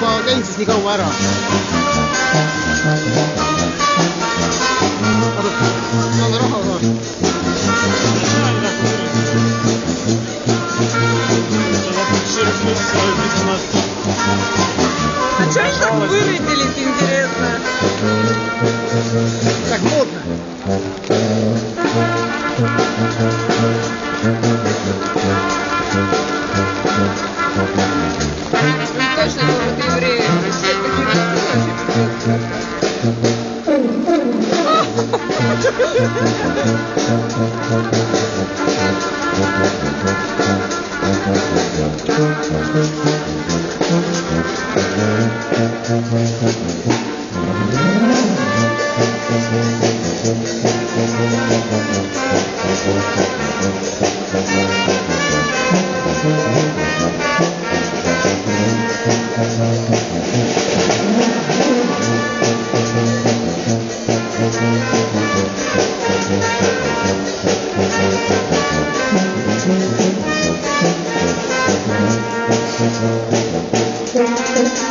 po, Kansas, ikaw waro. Ano, ano, ano, ano. А что они так вырядились, интересно? Так модно. Ну, Thank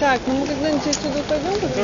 Так, ну мы когда-нибудь отсюда пойдем?